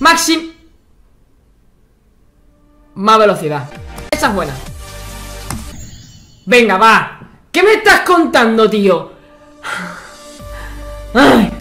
Maxim Más velocidad Esa es buena Venga, va ¿Qué me estás contando, tío? Ay.